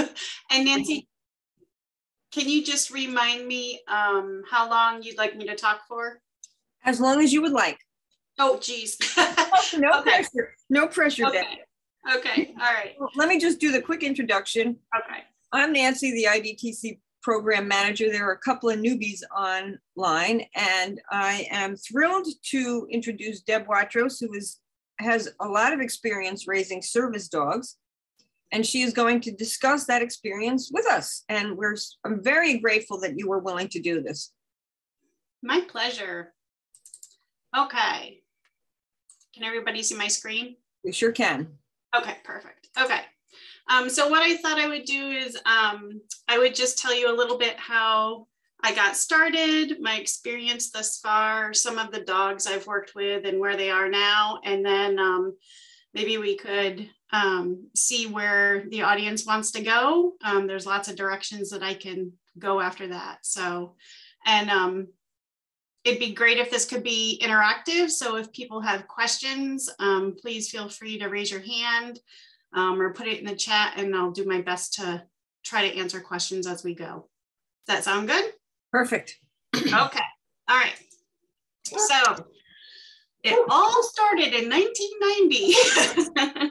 and Nancy, can you just remind me um, how long you'd like me to talk for? As long as you would like. Oh, geez. no okay. pressure. No pressure, okay. Okay. All right. Let me just do the quick introduction. Okay. I'm Nancy, the IDTC program manager. There are a couple of newbies online, and I am thrilled to introduce Deb Watrous, who is has a lot of experience raising service dogs, and she is going to discuss that experience with us. And we're I'm very grateful that you were willing to do this. My pleasure. Okay. Can everybody see my screen? We sure can. Okay, perfect. Okay. Um, so what I thought I would do is um, I would just tell you a little bit how I got started, my experience thus far, some of the dogs I've worked with and where they are now, and then um, maybe we could um, see where the audience wants to go. Um, there's lots of directions that I can go after that. So, and um, it'd be great if this could be interactive. So if people have questions, um, please feel free to raise your hand um, or put it in the chat and I'll do my best to try to answer questions as we go. Does that sound good? Perfect. okay. All right. So it all started in 1990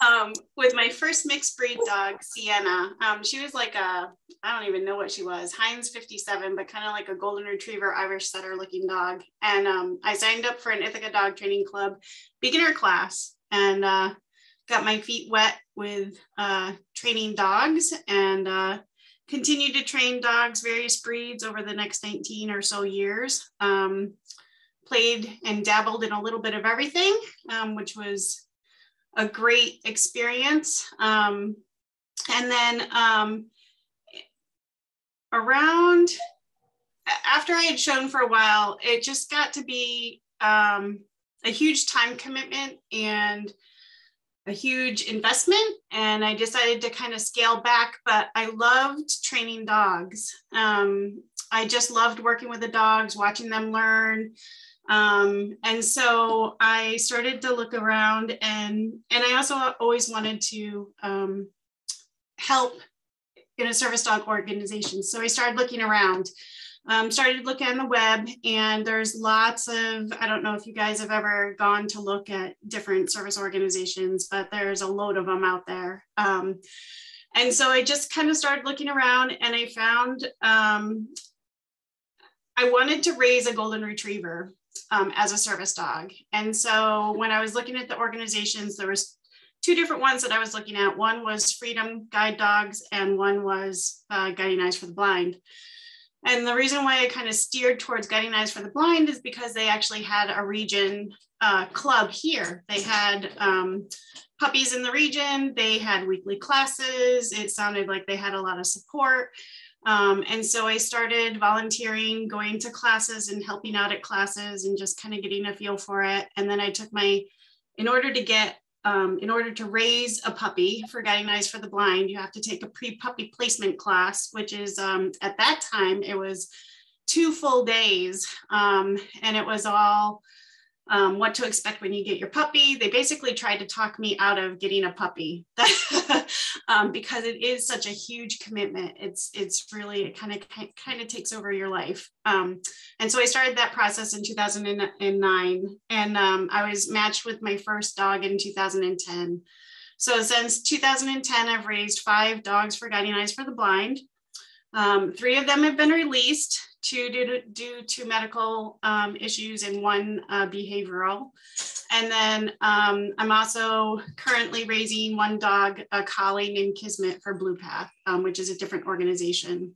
um, with my first mixed breed dog, Sienna. Um, she was like a, I don't even know what she was, Heinz 57, but kind of like a golden retriever, Irish setter looking dog. And um, I signed up for an Ithaca Dog Training Club beginner class and uh, got my feet wet with uh, training dogs and uh, continued to train dogs, various breeds over the next 19 or so years. Um, played and dabbled in a little bit of everything, um, which was a great experience. Um, and then um, around after I had shown for a while, it just got to be um, a huge time commitment and a huge investment and I decided to kind of scale back, but I loved training dogs. Um, I just loved working with the dogs, watching them learn. Um, and so I started to look around and, and I also always wanted to um, help in a service dog organization. So I started looking around um, started looking on the web and there's lots of i don't know if you guys have ever gone to look at different service organizations but there's a load of them out there um, and so i just kind of started looking around and i found um, i wanted to raise a golden retriever um, as a service dog and so when i was looking at the organizations there was two different ones that i was looking at one was freedom guide dogs and one was uh, guiding eyes for the blind and the reason why I kind of steered towards Guiding Eyes for the Blind is because they actually had a region uh, club here. They had um, puppies in the region, they had weekly classes. It sounded like they had a lot of support. Um, and so I started volunteering, going to classes and helping out at classes and just kind of getting a feel for it. And then I took my, in order to get um, in order to raise a puppy for Guiding Eyes for the Blind, you have to take a pre-puppy placement class, which is um, at that time, it was two full days. Um, and it was all um, what to expect when you get your puppy. They basically tried to talk me out of getting a puppy um, because it is such a huge commitment. It's it's really it kind of kind of takes over your life. Um, and so I started that process in 2009, and um, I was matched with my first dog in 2010. So since 2010, I've raised five dogs for Guiding Eyes for the Blind. Um, three of them have been released two due to, due to medical um, issues and one uh, behavioral. And then um, I'm also currently raising one dog, a collie named Kismet for Blue Path, um, which is a different organization.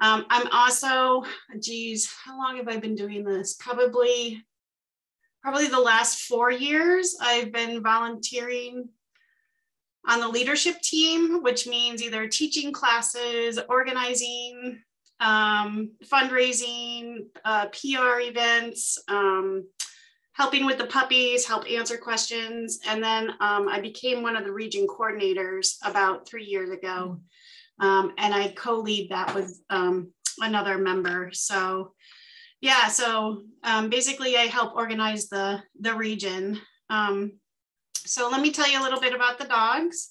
Um, I'm also, geez, how long have I been doing this? Probably, probably the last four years. I've been volunteering on the leadership team, which means either teaching classes, organizing um, fundraising, uh, PR events, um, helping with the puppies, help answer questions. And then um, I became one of the region coordinators about three years ago. Um, and I co-lead that with um, another member. So yeah, so um, basically I help organize the, the region. So let me tell you a little bit about the dogs.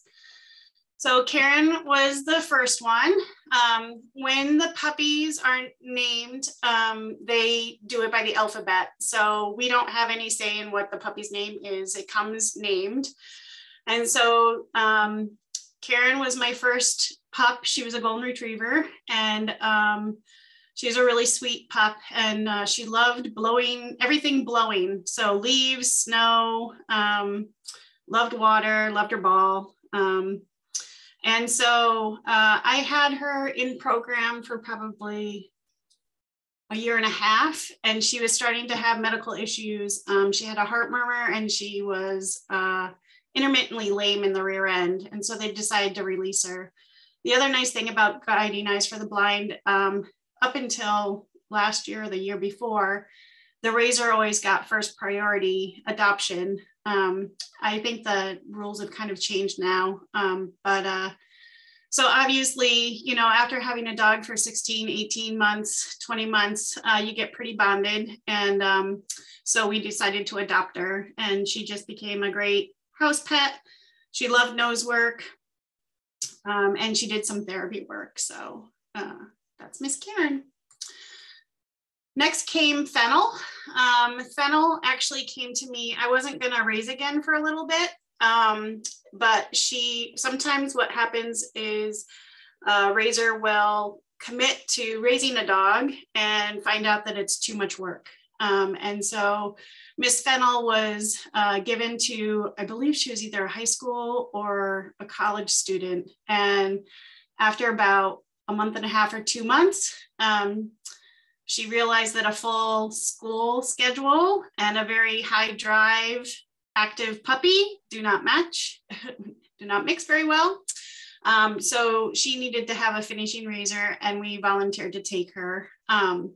So Karen was the first one. Um, when the puppies are named, um, they do it by the alphabet. So we don't have any say in what the puppy's name is. It comes named. And so um, Karen was my first pup. She was a golden retriever and um, she's a really sweet pup and uh, she loved blowing everything blowing. So leaves, snow, um, loved water, loved her ball. Um, and so uh, I had her in program for probably a year and a half, and she was starting to have medical issues. Um, she had a heart murmur and she was uh, intermittently lame in the rear end. And so they decided to release her. The other nice thing about Guiding Eyes for the Blind, um, up until last year or the year before, the raiser always got first priority adoption. Um, I think the rules have kind of changed now, um, but uh, so obviously, you know, after having a dog for 16, 18 months, 20 months, uh, you get pretty bonded. And um, so we decided to adopt her and she just became a great house pet. She loved nose work um, and she did some therapy work. So uh, that's Miss Karen. Next came Fennel. Um, Fennel actually came to me. I wasn't going to raise again for a little bit, um, but she sometimes what happens is uh, raiser will commit to raising a dog and find out that it's too much work. Um, and so Miss Fennel was uh, given to, I believe she was either a high school or a college student. And after about a month and a half or two months, um, she realized that a full school schedule and a very high drive active puppy do not match, do not mix very well. Um, so she needed to have a finishing raiser and we volunteered to take her. Um,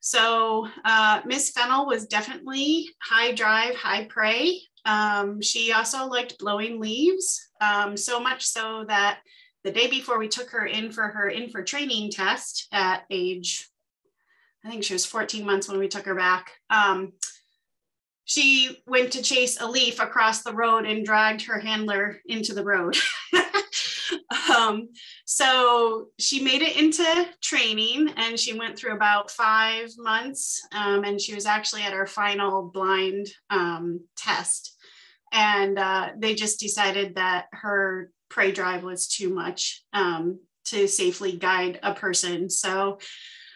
so uh, Miss Fennel was definitely high drive, high prey. Um, she also liked blowing leaves, um, so much so that the day before we took her in for her in for training test at age I think she was 14 months when we took her back. Um, she went to chase a leaf across the road and dragged her handler into the road. um, so she made it into training and she went through about five months um, and she was actually at her final blind um, test. And uh, they just decided that her prey drive was too much um, to safely guide a person. So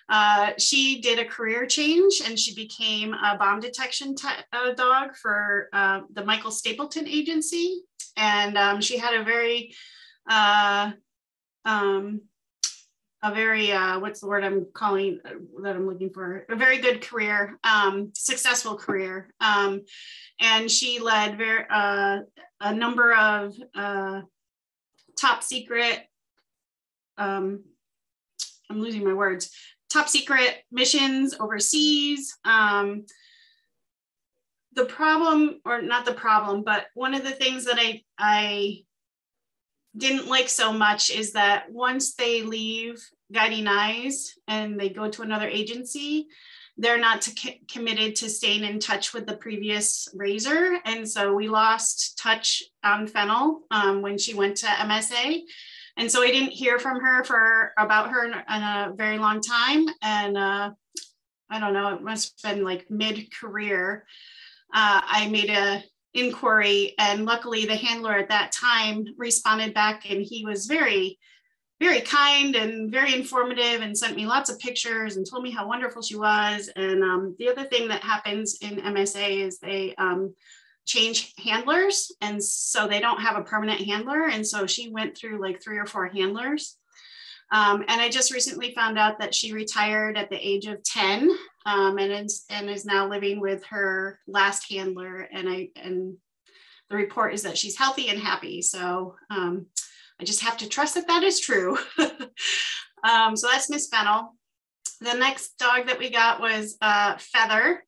uh, she did a career change and she became a bomb detection uh, dog for uh, the Michael Stapleton Agency. And um, she had a very, uh, um, a very, uh, what's the word I'm calling that I'm looking for? A very good career, um, successful career. Um, and she led very, a number of top secret um, I'm losing my words, top secret missions overseas. Um, the problem, or not the problem, but one of the things that I, I didn't like so much is that once they leave Guiding Eyes and they go to another agency, they're not to committed to staying in touch with the previous raiser. And so we lost touch on Fennel um, when she went to MSA. And so I didn't hear from her for about her in, in a very long time. And uh, I don't know, it must have been like mid career. Uh, I made a inquiry and luckily the handler at that time responded back and he was very very kind and very informative and sent me lots of pictures and told me how wonderful she was and um, the other thing that happens in msa is they um, change handlers. And so they don't have a permanent handler. And so she went through like three or four handlers. Um, and I just recently found out that she retired at the age of 10 um, and, is, and is now living with her last handler. And I and the report is that she's healthy and happy. So um, I just have to trust that that is true. Um, so that's Miss Fennel. The next dog that we got was uh, Feather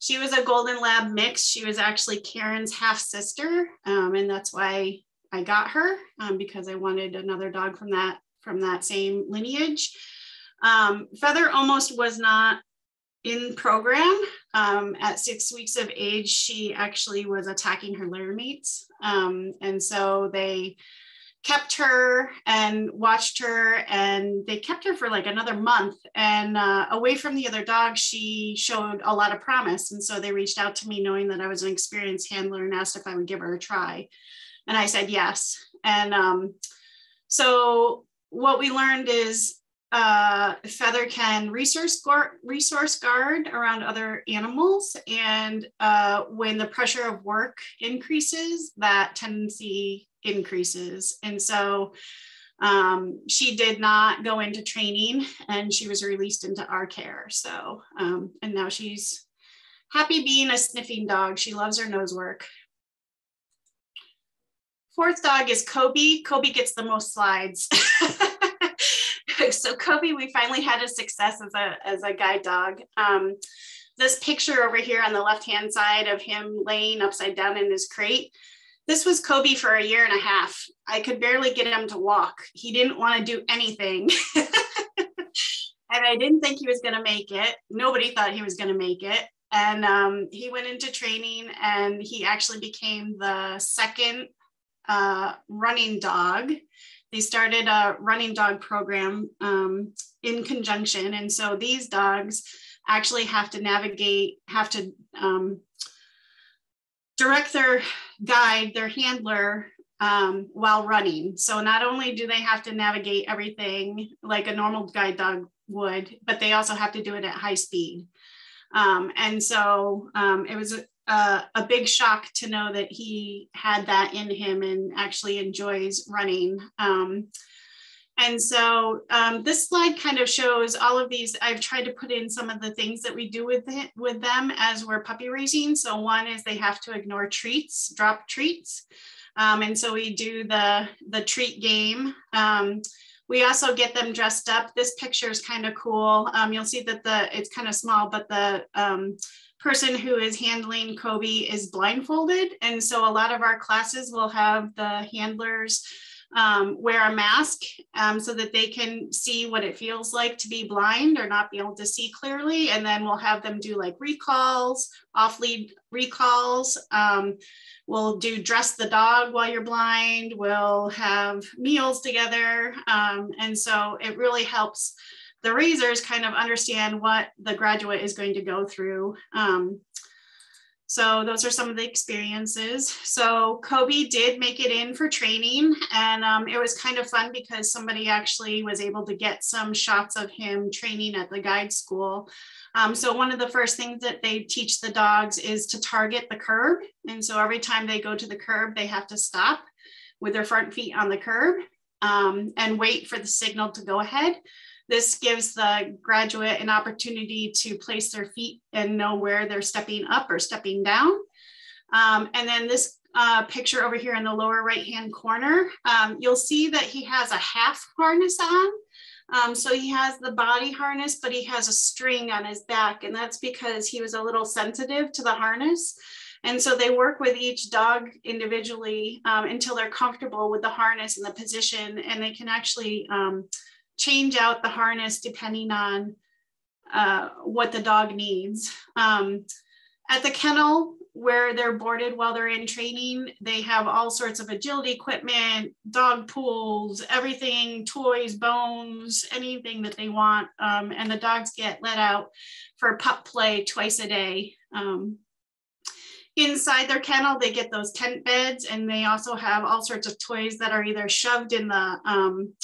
she was a golden lab mix. She was actually Karen's half sister, um, and that's why I got her um, because I wanted another dog from that from that same lineage. Um, Feather almost was not in program. Um, at six weeks of age, she actually was attacking her litter mates, um, and so they kept her and watched her and they kept her for like another month. And uh, away from the other dogs she showed a lot of promise. And so they reached out to me knowing that i was an experienced handler and asked if i would give her a try. And i said yes. And um, so what we learned is uh, feather can resource guard, resource guard around other animals. And uh, when the pressure of work increases, that tendency increases. And so um, she did not go into training and she was released into our care. So, um, and now she's happy being a sniffing dog. She loves her nose work. Fourth dog is Kobe. Kobe gets the most slides. so Kobe, we finally had a success as a, as a guide dog. Um, this picture over here on the left-hand side of him laying upside down in his crate, this was Kobe for a year and a half. I could barely get him to walk. He didn't want to do anything. and I didn't think he was going to make it. Nobody thought he was going to make it. And um, he went into training and he actually became the second uh, running dog. They started a running dog program um, in conjunction. And so these dogs actually have to navigate, have to um, direct their guide, their handler um, while running. So not only do they have to navigate everything like a normal guide dog would, but they also have to do it at high speed. Um, and so um, it was a, a, big shock to know that he had that in him and actually enjoys running. And so um, this slide kind of shows all of these. I've tried to put in some of the things that we do with it, with them as we're puppy raising. So one is they have to ignore treats, drop treats. Um, and so we do the, the treat game. Um, we also get them dressed up. This picture is kind of cool. Um, you'll see that the it's kind of small, but the um, person who is handling Kobe is blindfolded. And so a lot of our classes will have the handlers um, wear a mask um, so that they can see what it feels like to be blind or not be able to see clearly. And then we'll have them do like recalls, off lead recalls. Um, we'll do dress the dog while you're blind. We'll have meals together. Um, and so it really helps the raisers kind of understand what the graduate is going to go through. So those are some of the experiences. So Kobe did make it in for training and um, it was kind of fun because somebody actually was able to get some shots of him training at the guide school. Um, so one of the first things that they teach the dogs is to target the curb. And so every time they go to the curb, they have to stop with their front feet on the curb um, and wait for the signal to go ahead. This gives the graduate an opportunity to place their feet and know where they're stepping up or stepping down. Um, and then this uh, picture over here in the lower right hand corner, um, you'll see that he has a half harness on. Um, so he has the body harness, but he has a string on his back, and that's because he was a little sensitive to the harness. And so they work with each dog individually um, until they're comfortable with the harness and the position, and they can actually um, change out the harness depending on uh, what the dog needs. Um, at the kennel, where they're boarded while they're in training, they have all sorts of agility equipment, dog pools, everything, toys, bones, anything that they want. Um, and the dogs get let out for pup play twice a day. Um, inside their kennel, they get those tent beds, and they also have all sorts of toys that are either shoved in the um,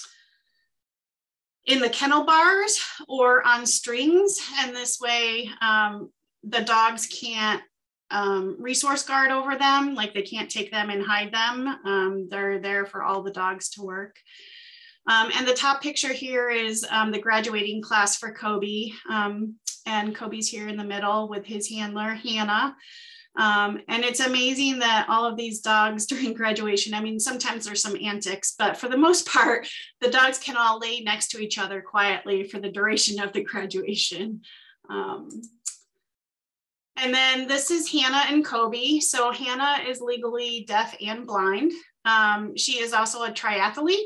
in the kennel bars or on strings. And this way, um, the dogs can't um, resource guard over them, like they can't take them and hide them. Um, they're there for all the dogs to work. Um, and the top picture here is um, the graduating class for Kobe. Um, and Kobe's here in the middle with his handler, Hannah. Um, and it's amazing that all of these dogs during graduation, I mean, sometimes there's some antics, but for the most part, the dogs can all lay next to each other quietly for the duration of the graduation. Um, and then this is Hannah and Kobe. So Hannah is legally deaf and blind. Um, she is also a triathlete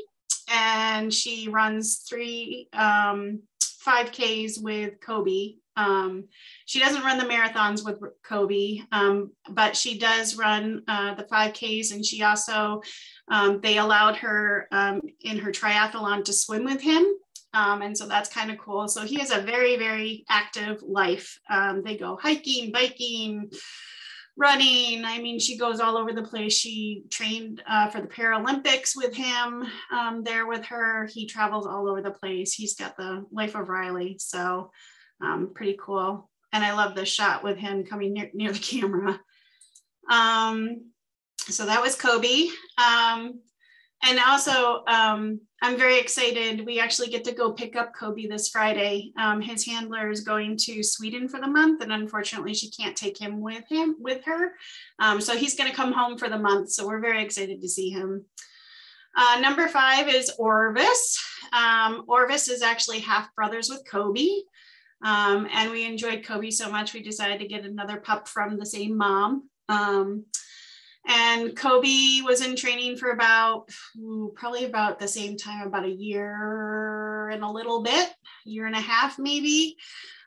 and she runs three um, 5Ks with Kobe. Um, she doesn't run the marathons with Kobe, um, but she does run uh, the 5Ks, and she also um, they allowed her um, in her triathlon to swim with him. Um, and so that's kind of cool. So he has a very, very active life. They go hiking, biking, running. I mean, she goes all over the place. She trained uh, for the Paralympics with him um, there with her. He travels all over the place. He's got the life of Riley. So um, pretty cool. And I love the shot with him coming near, near the camera. Um, so that was Kobe. Um, and also, um, I'm very excited. We actually get to go pick up Kobe this Friday. Um, his handler is going to Sweden for the month, and unfortunately, she can't take him with him with her. Um, so he's going to come home for the month. So we're very excited to see him. Uh, number five is Orvis. Um, Orvis is actually half brothers with Kobe. Um, and we enjoyed Kobe so much, we decided to get another pup from the same mom. And Kobe was in training for about probably about the same time, about a year and a little bit, year and a half maybe.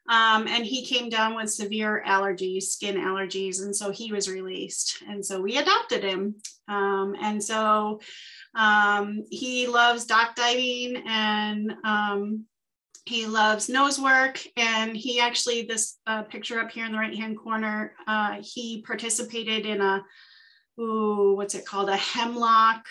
Um, and he came down with severe allergies, skin allergies, and so he was released. And so we adopted him. Um, and so um, he loves dock diving and um, he loves nose work. And he actually, this uh, picture up here in the right hand corner, uh, he participated in a ooh, what's it called? A hemlock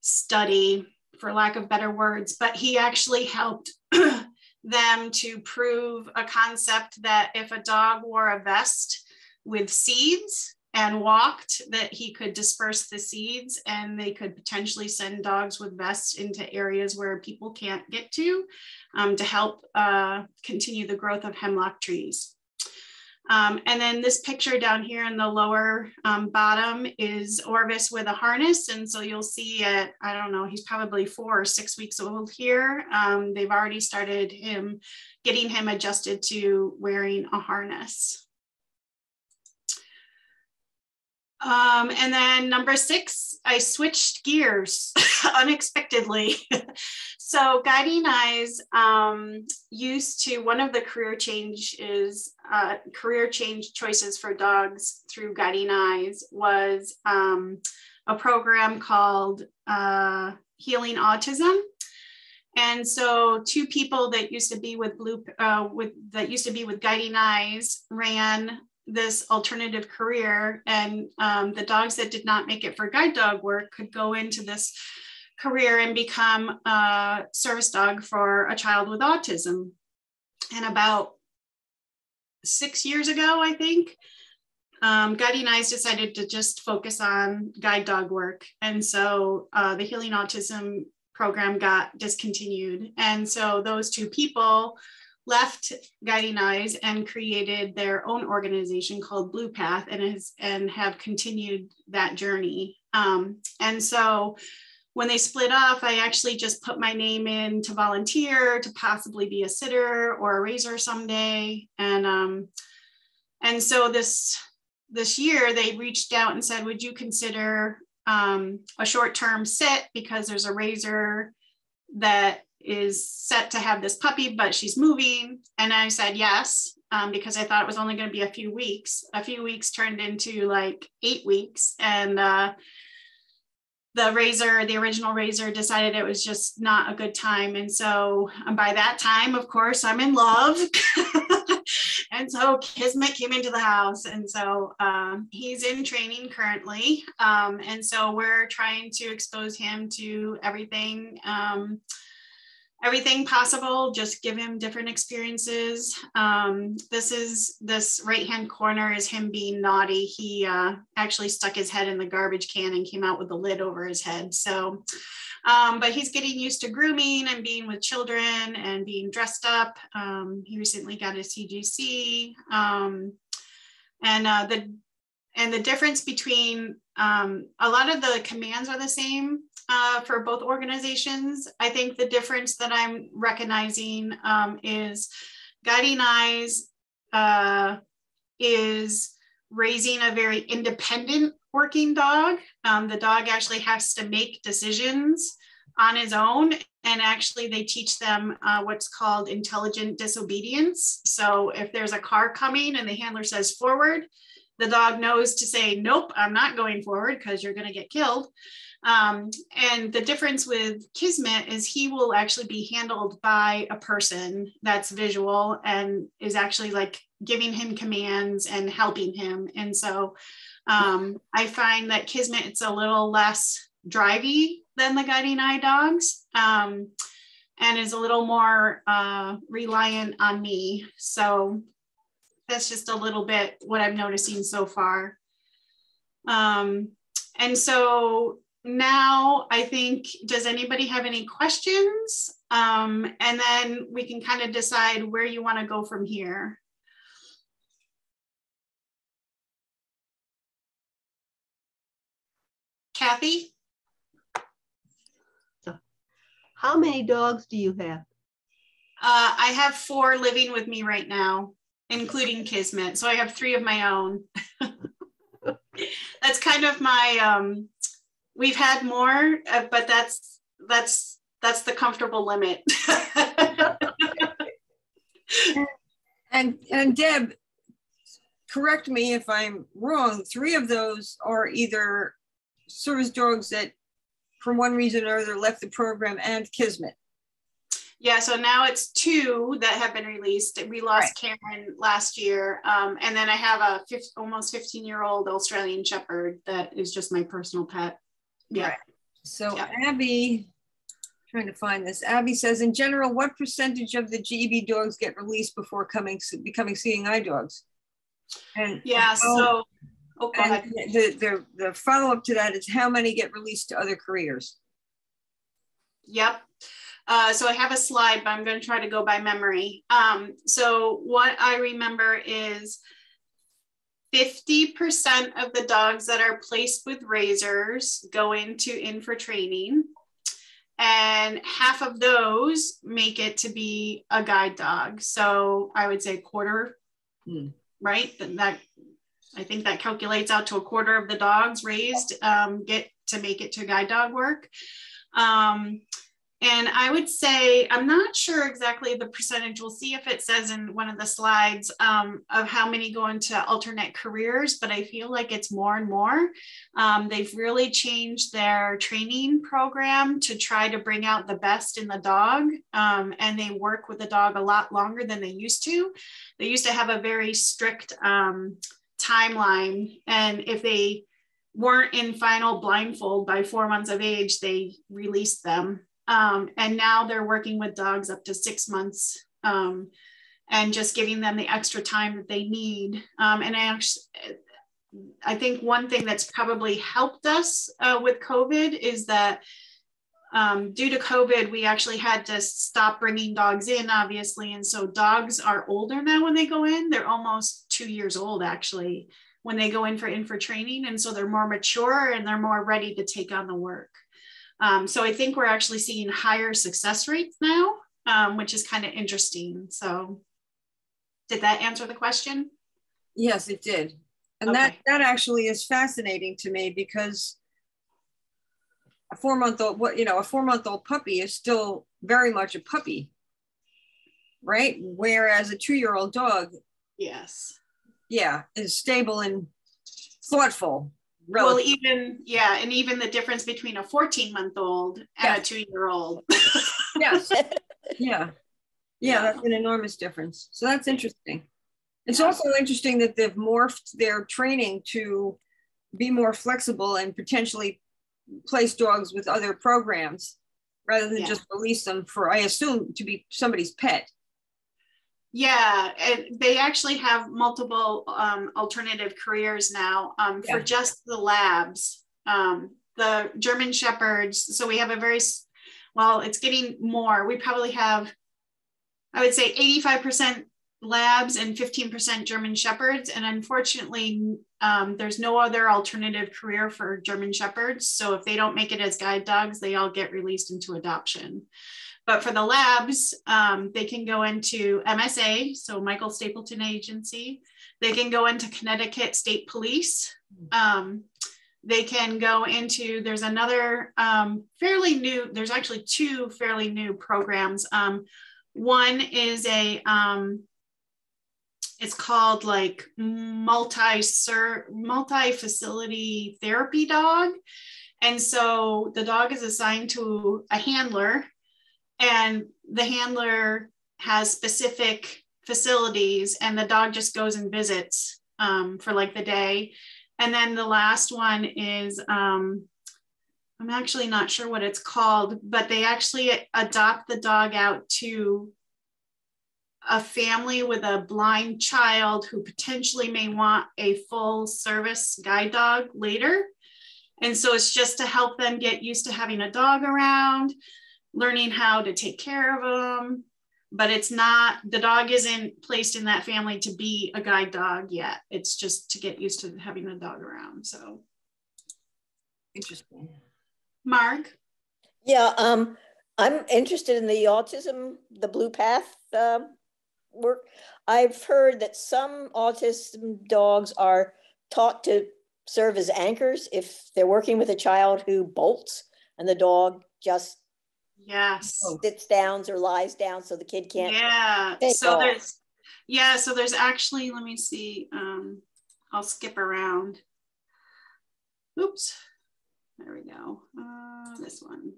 study, for lack of better words, but he actually helped them to prove a concept that if a dog wore a vest with seeds and walked that he could disperse the seeds and they could potentially send dogs with vests into areas where people can't get to um, to help uh, continue the growth of hemlock trees. Um, and then this picture down here in the lower um, bottom is Orvis with a harness. And so you'll see at, I don't know, he's probably four or six weeks old here. Um, they've already started him, getting him adjusted to wearing a harness. Um, and then number six, I switched gears unexpectedly. so Guiding Eyes um, used to, one of the career change is uh, career change choices for dogs through Guiding Eyes was um, a program called uh, Heeling Autism. And so two people that used to be with Blue, uh, with that used to be with Guiding Eyes ran this alternative career and um, the dogs that did not make it for guide dog work could go into this career and become a service dog for a child with autism. And about six years ago i think um, guiding eyes decided to just focus on guide dog work. And so uh, the heeling autism program got discontinued. And so those two people left Guiding Eyes and created their own organization called Blue Path and has and have continued that journey. Um, and so when they split off, I actually just put my name in to volunteer to possibly be a sitter or a raiser someday. And um, and so this this year they reached out and said, would you consider um, a short-term sit because there's a raiser that is set to have this puppy, but she's moving. And I said yes, um, because I thought it was only going to be a few weeks. A few weeks turned into like eight weeks. And uh, the raiser, the original raiser, decided it was just not a good time. And so um, by that time, of course, I'm in love. and so Kismet came into the house. And so um, he's in training currently. Um, and so we're trying to expose him to everything. Um, everything possible just give him different experiences. Um, this is this right hand corner is him being naughty. He uh, actually stuck his head in the garbage can and came out with the lid over his head. So um, but he's getting used to grooming and being with children and being dressed up. Um, he recently got a cgc um, and uh, the and the difference between um, a lot of the commands are the same uh, for both organizations. I think the difference that I'm recognizing um, is Guiding Eyes uh, is raising a very independent working dog. Um, the dog actually has to make decisions on his own. And actually, they teach them uh, what's called intelligent disobedience. So if there's a car coming and the handler says forward, the dog knows to say, Nope, I'm not going forward because you're going to get killed. Um, and the difference with Kismet is he will actually be handled by a person that's visual and is actually like giving him commands and helping him. And so um, I find that Kismet it's a little less drivey than the guiding eye dogs um, and is a little more uh, reliant on me. So that's just a little bit what I'm noticing so far. Um, and so now I think, does anybody have any questions? Um, and then we can kind of decide where you want to go from here. Kathy? How many dogs do you have? Uh, I have four living with me right now, including Kismet. So I have three of my own. That's kind of my um, we've had more, uh, but that's that's that's the comfortable limit. and and Deb, correct me if I'm wrong. Three of those are either service dogs that, from one reason or other, left the program, and Kismet. Yeah, so now it's two that have been released. We lost right. Karen last year, um, and then I have a 50, almost 15 year old Australian Shepherd that is just my personal pet. Yeah. Right. So yeah. Abby, trying to find this. Abby says, in general, what percentage of the GEB dogs get released before coming becoming seeing eye dogs? And yeah, so oh, the, the, the follow up to that is how many get released to other careers? Yep. Uh, so I have a slide, but I'm going to try to go by memory. Um, so what I remember is 50% of the dogs that are placed with raisers go into in for training and half of those make it to be a guide dog. So i would say quarter mm. right? That i think that calculates out to a quarter of the dogs raised um, get to make it to guide dog work. Um, and I would say, I'm not sure exactly the percentage. We'll see if it says in one of the slides um, of how many go into alternate careers, but I feel like it's more and more. Um, they've really changed their training program to try to bring out the best in the dog. Um, and they work with the dog a lot longer than they used to. They used to have a very strict um, timeline. And if they weren't in final blindfold by four months of age, they released them um, and now they're working with dogs up to six months um, and just giving them the extra time that they need. Um, and I actually, I think one thing that's probably helped us uh, with COVID is that um, due to COVID, we actually had to stop bringing dogs in, obviously. And so dogs are older now when they go in. They're almost two years old, actually, when they go in for in for training. And so they're more mature and they're more ready to take on the work. Um, so I think we're actually seeing higher success rates now, um, which is kind of interesting. So did that answer the question? Yes, it did. And okay. that, that actually is fascinating to me because a four month old, what, you know, a four month old puppy is still very much a puppy, right? Whereas a two year old dog, yes, yeah, is stable and thoughtful well even yeah and even the difference between a 14 month old and yes. a two year old yes. Yeah. yeah that's an enormous difference. So that's interesting. It's also interesting that they've morphed their training to be more flexible and potentially place dogs with other programs rather than yeah. just release them for i assume to be somebody's pet yeah, and they actually have multiple um, alternative careers now um, for yeah. just the labs. Um, the German Shepherds, so we have a very, well, it's getting more. We probably have, I would say 85% labs and 15% German Shepherds. And unfortunately, um, there's no other alternative career for German Shepherds. So if they don't make it as guide dogs, they all get released into adoption. But for the labs, um, they can go into MSA, so Michael Stapleton Agency. They can go into Connecticut State Police. Um, they can go into, there's another um, fairly new, there's actually two fairly new programs. Um, one is a, um, it's called like multi multi facility therapy dog and so the dog is assigned to a handler and the handler has specific facilities and the dog just goes and visits um, for like the day and then the last one is um, i'm actually not sure what it's called but they actually adopt the dog out to a family with a blind child who potentially may want a full service guide dog later. And so it's just to help them get used to having a dog around, learning how to take care of them. But it's not, the dog isn't placed in that family to be a guide dog yet. It's just to get used to having a dog around. So Interesting. Mark? Yeah, um, I'm interested in the autism, the Blue Path uh, work. I've heard that some autism dogs are taught to serve as anchors if they're working with a child who bolts and the dog just yes sits down or lies down so the kid can't yeah so off. there's yeah so there's actually let me see um i'll skip around oops there we go uh, this one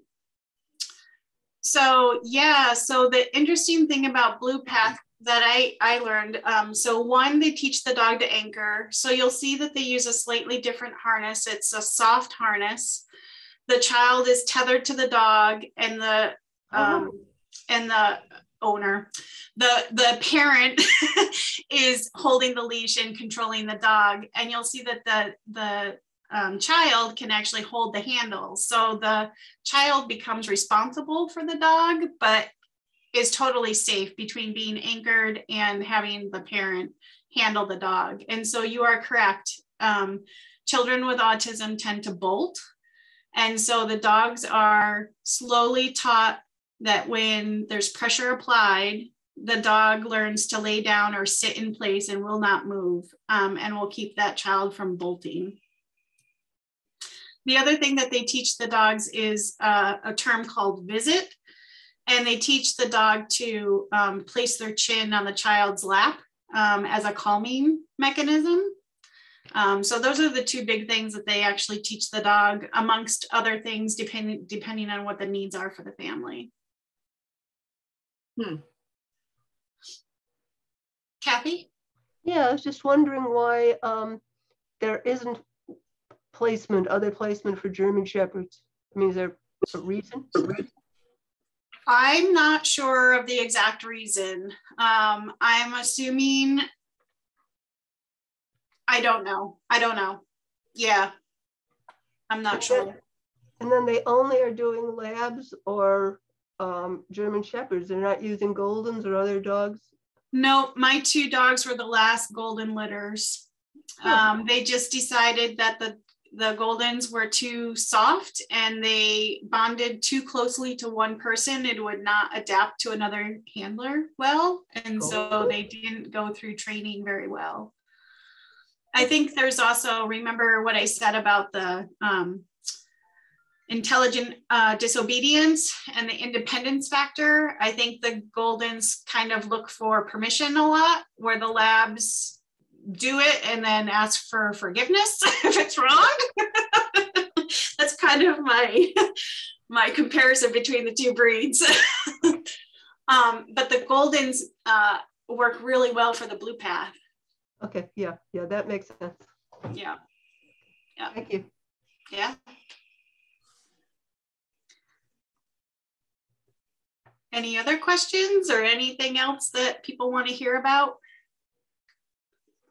so yeah so the interesting thing about blue path that I, I learned. Um, so one, they teach the dog to anchor. So you'll see that they use a slightly different harness. It's a soft harness. The child is tethered to the dog and the um, oh. and the owner, the the parent is holding the leash and controlling the dog. And you'll see that the the um, child can actually hold the handle. So the child becomes responsible for the dog, but is totally safe between being anchored and having the parent handle the dog. And so you are correct. Um, children with autism tend to bolt. And so the dogs are slowly taught that when there's pressure applied, the dog learns to lay down or sit in place and will not move um, and will keep that child from bolting. The other thing that they teach the dogs is uh, a term called visit and they teach the dog to um, place their chin on the child's lap um, as a calming mechanism. Um, so those are the two big things that they actually teach the dog, amongst other things, depending depending on what the needs are for the family. Hmm. Kathy? Yeah, I was just wondering why um, there isn't placement, other placement for German Shepherds. I mean, is there a reason? I'm not sure of the exact reason. Um, I'm assuming, I don't know. I don't know. Yeah, I'm not and sure. Then, and then they only are doing labs or um, German Shepherds. They're not using Goldens or other dogs. No, my two dogs were the last golden litters. Um, they just decided that the the Goldens were too soft and they bonded too closely to one person. It would not adapt to another handler well. And so they didn't go through training very well. I think there's also, remember what I said about the um, intelligent uh, disobedience and the independence factor. I think the Goldens kind of look for permission a lot, where the labs do it and then ask for forgiveness if it's wrong. That's kind of my my comparison between the two breeds. um, but the Goldens uh, work really well for the blue path. Okay, yeah, yeah, that makes sense. Yeah. Yeah. Thank you. Yeah. Any other questions or anything else that people want to hear about?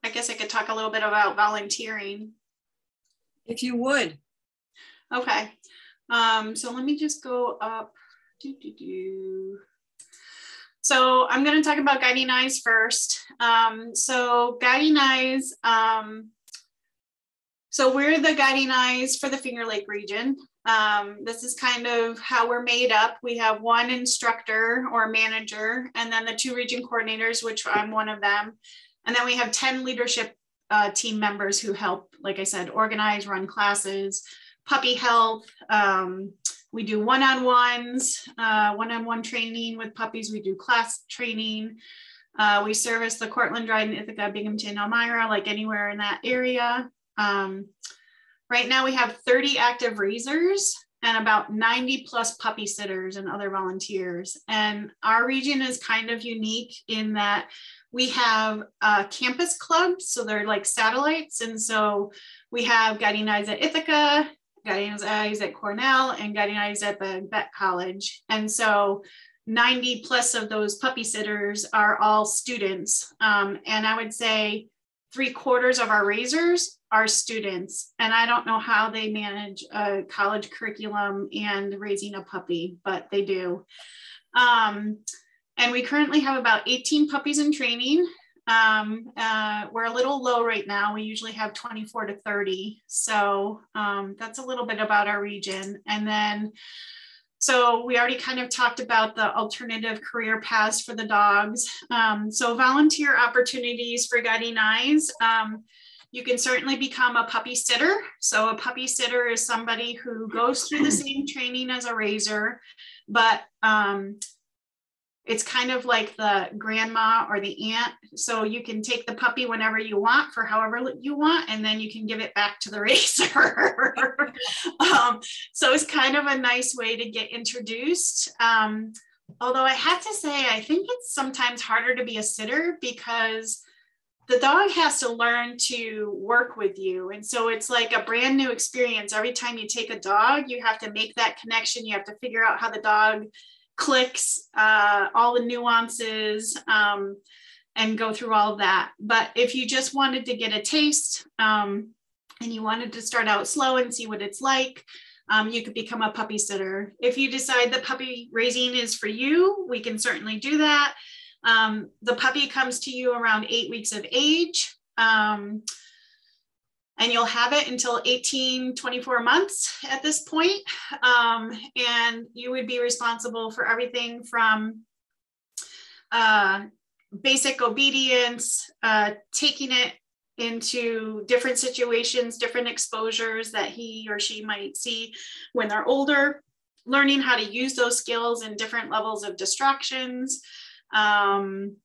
I guess I could talk a little bit about volunteering. If you would. Okay. Um, so let me just go up. Doo, doo, doo. So I'm going to talk about guiding eyes first. Um, so guiding eyes, um, so we're the guiding eyes for the Finger Lake region. Um, this is kind of how we're made up. We have one instructor or manager, and then the two region coordinators, which I'm one of them. And then we have 10 leadership uh, team members who help, like I said, organize, run classes, puppy health. Um, we do one-on-ones, uh, one-on-one training with puppies. We do class training. Uh, we service the Cortland, Dryden, Ithaca, Binghamton, Elmira, like anywhere in that area. Um, right now we have 30 active raisers and about 90 plus puppy sitters and other volunteers. And our region is kind of unique in that we have campus clubs, so they're like satellites. And so we have Guiding Eyes at Ithaca, Guiding Eyes at Cornell, and Guiding Eyes at the Vet College. And so 90 plus of those puppy sitters are all students. Um, and I would say three quarters of our raisers are students. And I don't know how they manage a college curriculum and raising a puppy, but they do. Um, and we currently have about 18 puppies in training. Um, uh, we're a little low right now. We usually have 24 to 30. So um, that's a little bit about our region. And then, so we already kind of talked about the alternative career paths for the dogs. Um, so volunteer opportunities for Guiding Eyes. Um, you can certainly become a puppy sitter. So a puppy sitter is somebody who goes through the same training as a raiser, but um, it's kind of like the grandma or the aunt. So you can take the puppy whenever you want for however you want, and then you can give it back to the raiser. um, so it's kind of a nice way to get introduced. Um, although I have to say, I think it's sometimes harder to be a sitter because the dog has to learn to work with you. And so it's like a brand new experience. Every time you take a dog, you have to make that connection. You have to figure out how the dog clicks, uh, all the nuances, um, and go through all of that. But if you just wanted to get a taste um, and you wanted to start out slow and see what it's like, um, you could become a puppy sitter. If you decide that puppy raising is for you, we can certainly do that. Um, the puppy comes to you around eight weeks of age. And you'll have it until 18, 24 months at this point. Um, and you would be responsible for everything from uh, basic obedience, uh, taking it into different situations, different exposures that he or she might see when they're older, learning how to use those skills in different levels of distractions, um,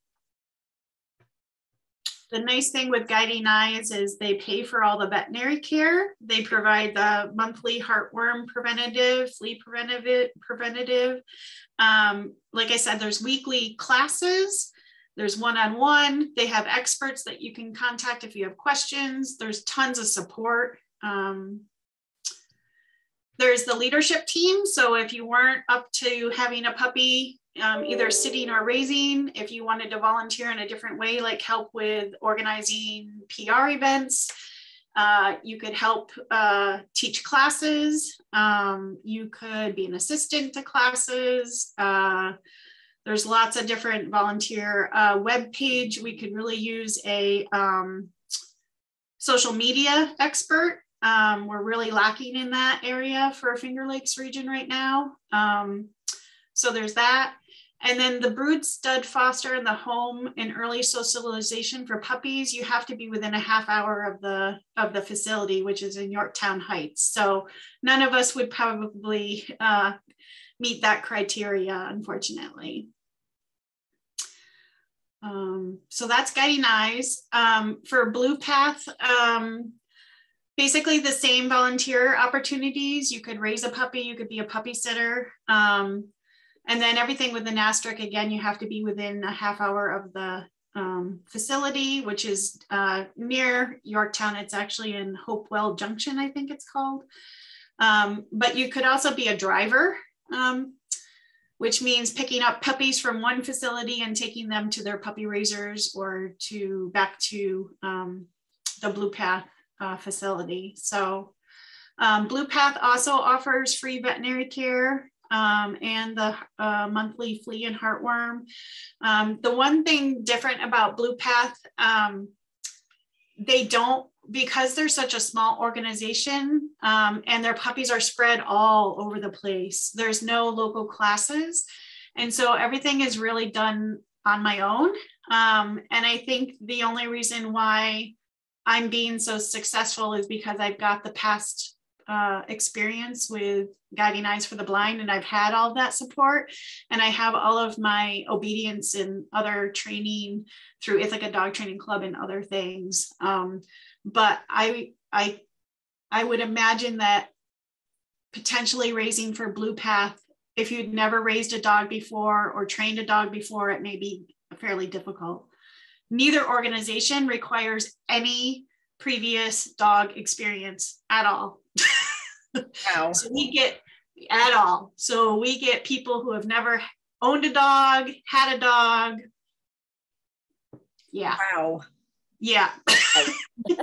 the nice thing with Guiding Eyes is they pay for all the veterinary care. They provide the monthly heartworm preventative, flea preventative, preventative. Um, like I said, there's weekly classes. There's one-on-one. They have experts that you can contact if you have questions. There's tons of support. Um, there's the leadership team. So if you weren't up to having a puppy um, either sitting or raising. If you wanted to volunteer in a different way, like help with organizing PR events, uh, you could help uh, teach classes. Um, you could be an assistant to classes. Uh, there's lots of different volunteer uh, web page. We could really use a um, social media expert. Um, we're really lacking in that area for Finger Lakes region right now. Um, so there's that. And then the brood stud foster in the home and early socialization for puppies, you have to be within a half hour of the of the facility, which is in Yorktown Heights. So none of us would probably uh, meet that criteria, unfortunately. Um, so that's guiding eyes. Um, for Blue Path, um, basically the same volunteer opportunities. You could raise a puppy, you could be a puppy sitter. Um, and then everything with the NASTRC, again, you have to be within a half hour of the um, facility, which is uh, near Yorktown. It's actually in Hopewell Junction, I think it's called. Um, but you could also be a driver, um, which means picking up puppies from one facility and taking them to their puppy raisers or to back to um, the Blue Path uh, facility. So um, Blue Path also offers free veterinary care um, and the uh, monthly flea and heartworm. Um, the one thing different about Blue Path, um, they don't, because they're such a small organization um, and their puppies are spread all over the place, there's no local classes. And so everything is really done on my own. Um, and I think the only reason why I'm being so successful is because I've got the past uh, experience with guiding eyes for the blind and i've had all that support. And i have all of my obedience and other training through ithaca dog training club and other things. Um, but i i i would imagine that potentially raising for blue path if you'd never raised a dog before or trained a dog before it may be fairly difficult. Neither organization requires any previous dog experience at all Wow. so we get at all. So we get people who have never owned a dog, had a dog. Yeah. Wow. Yeah.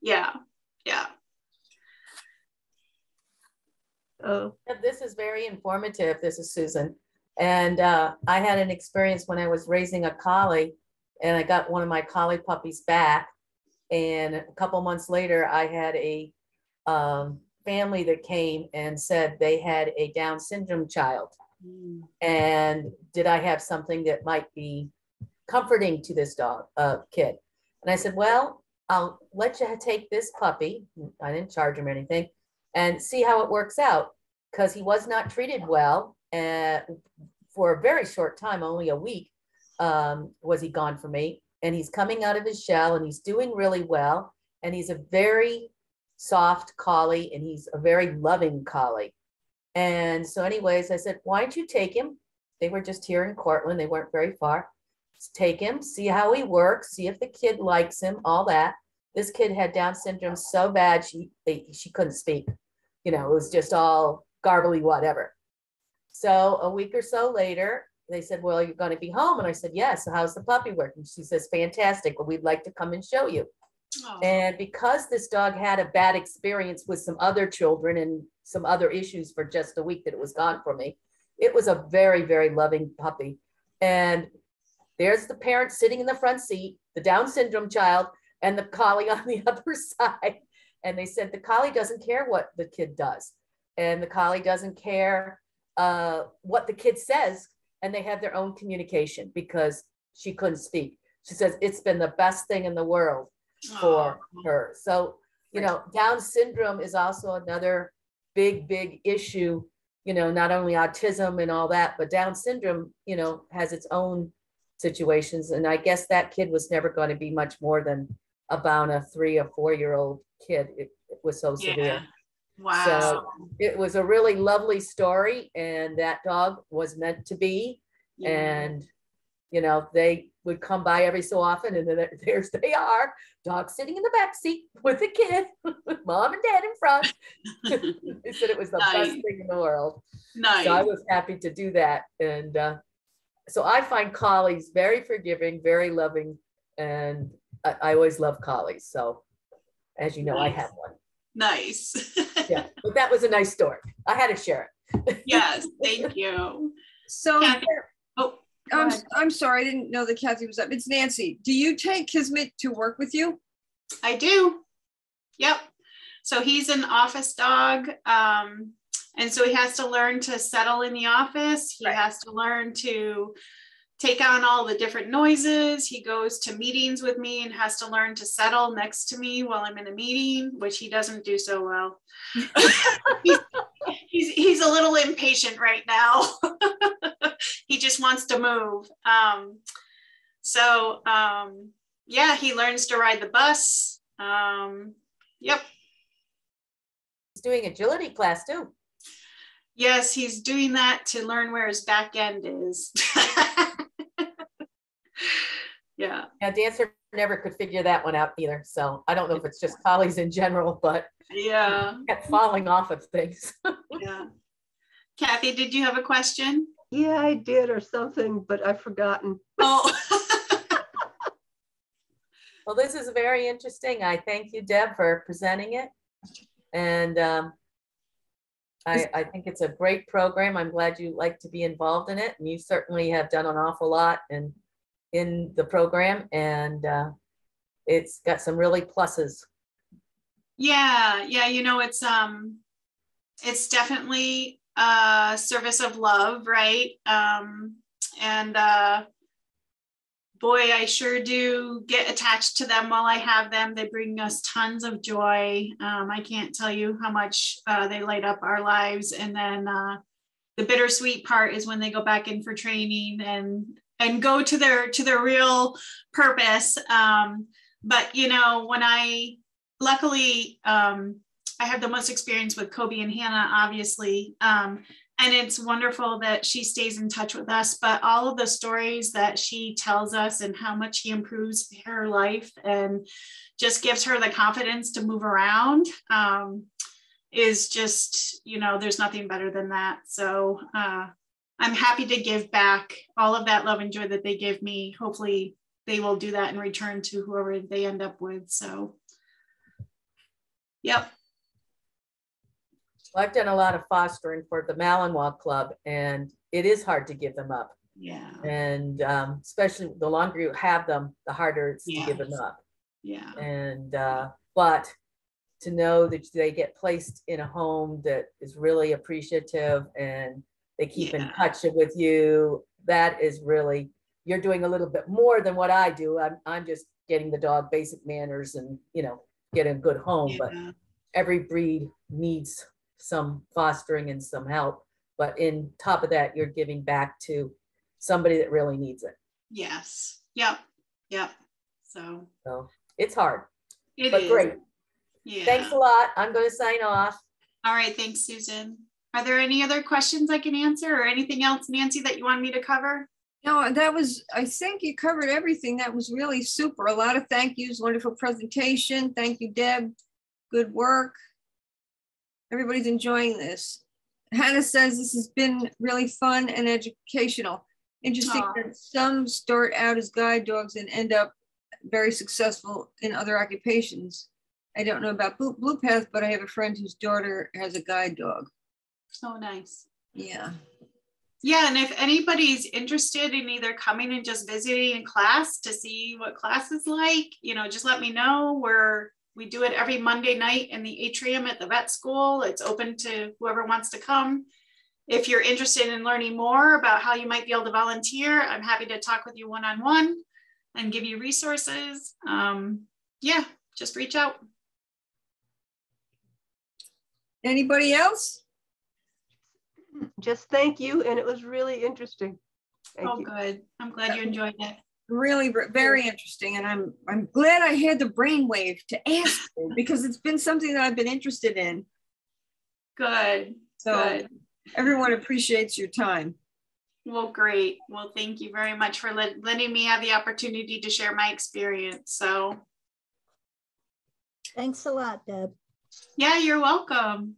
yeah. Yeah. Oh, This is very informative. This is Susan. And uh, I had an experience when I was raising a collie and I got one of my collie puppies back. And a couple months later, I had a um, family that came and said they had a Down syndrome child. And did I have something that might be comforting to this dog, uh, kid? And I said, well, I'll let you take this puppy. I didn't charge him anything and see how it works out because he was not treated well uh, for a very short time, only a week um, was he gone from me. And he's coming out of his shell and he's doing really well. And he's a very soft collie and he's a very loving collie. And so, anyways, I said, why don't you take him? They were just here in Cortland, they weren't very far. Let's take him, see how he works, see if the kid likes him, all that. This kid had Down syndrome so bad she they, she couldn't speak. You know, it was just all garbly whatever. So a week or so later, they said, "Well, you're going to be home," and I said, "Yes." So how's the puppy working? She says, "Fantastic. Well, we'd like to come and show you." And because this dog had a bad experience with some other children and some other issues for just a week that it was gone from me, it was a very, very loving puppy. And there's the parent sitting in the front seat, the Down syndrome child, and the collie on the other side. And they said the collie doesn't care what the kid does, and the collie doesn't care uh, what the kid says, and they have their own communication because she couldn't speak. She says it's been the best thing in the world for her. So, you know, Down syndrome is also another big, big issue. You know, not only autism and all that, but Down syndrome, you know, has its own situations. And I guess that kid was never going to be much more than about a three or four year old kid. It, it was so Yeah. severe. Wow. So it was a really lovely story, and that dog was meant to be. Yeah. And you know, they would come by every so often, and then there- there's they are, dog sitting in the back seat with the kid, with mom and dad in front. they said it was the best thing in the world. nice. So I was happy to do that. And uh, so I find collies very forgiving, very loving, and I, I always love collies. So as you know, I have one. nice. Yeah, but that was a nice story. I had to share it. yes. Thank you. So Kathy? Go I'm, ahead. I'm sorry, I didn't know that Kathy was up. It's Nancy. Do you take Kismet to work with you? I do. Yep. So he's an office dog. Um, and so he has to learn to settle in the office. He Right. has to learn to take on all the different noises. He goes to meetings with me and has to learn to settle next to me while I'm in a meeting, which he doesn't do so well. he's, he's, he's a little impatient right now. he just wants to move. Um, so, um, yeah, he learns to ride the bus. Um, yep. He's doing agility class too. Yes, he's doing that to learn where his back end is. yeah. Now, Dancer never could figure that one out either. So I don't know if it's just collies in general, but Yeah. kept falling off of things. Yeah. Kathy, did you have a question? yeah, I did or something, but I've forgotten. Oh, Well, this is very interesting. I thank you, Deb, for presenting it. And um, I, I think it's a great program. I'm glad you like to be involved in it. And you certainly have done an awful lot in, in the program. And uh, it's got some really pluses. yeah. Yeah. You know, it's, um, it's definitely a service of love, right? Um, and, uh, boy, I sure do get attached to them while I have them. They bring us tons of joy. Um, I can't tell you how much uh, they light up our lives. And then uh, the bittersweet part is when they go back in for training and and go to their to their real purpose. Um, but you know, when I luckily um, I have the most experience with Kobe and Hannah, obviously. Um, and it's wonderful that she stays in touch with us but all of the stories that she tells us and how much she improves her life and just gives her the confidence to move around um, is just you know there's nothing better than that so uh, i'm happy to give back all of that love and joy that they give me. Hopefully they will do that in return to whoever they end up with so. Yep. Well, I've done a lot of fostering for the Malinois Club, and it is hard to give them up. yeah. And um, especially the longer you have them, the harder it's to give them up. yeah. And uh, but to know that they get placed in a home that is really appreciative and they keep in touch with you, that is really you're doing a little bit more than what I do. I'm I'm just getting the dog basic manners and you know get a good home, but every breed needs some fostering and some help. But in top of that, you're giving back to somebody that really needs it. yes yep yep so So it's hard, it but is. great. yeah Thanks a lot. I'm going to sign off. All right, thanks, Susan. Are there any other questions I can answer or anything else, Nancy, that you want me to cover? No, that was, I think you covered everything. That was really super. A lot of thank yous, wonderful presentation. Thank you, Deb. Good work. Everybody's enjoying this. Hannah says this has been really fun and educational. Interesting Aw. that some start out as guide dogs and end up very successful in other occupations. I don't know about Blue, Blue Path, but I have a friend whose daughter has a guide dog. So nice. Yeah. Yeah, and if anybody's interested in either coming and just visiting in class to see what class is like, you know, just let me know. We're we do it every Monday night in the atrium at the vet school. It's open to whoever wants to come. If you're interested in learning more about how you might be able to volunteer, I'm happy to talk with you one on one and give you resources. Um, yeah, just reach out. Anybody else? Just thank you, and it was really interesting. Thank Oh, you. good. I'm glad you enjoyed it. really very interesting and i'm i'm glad i had the brainwave to ask you because it's been something that i've been interested in Good. so Good. everyone appreciates your time Well, great. Well, thank you very much for let, letting me have the opportunity to share my experience. So, Thanks a lot, Deb. yeah, you're welcome.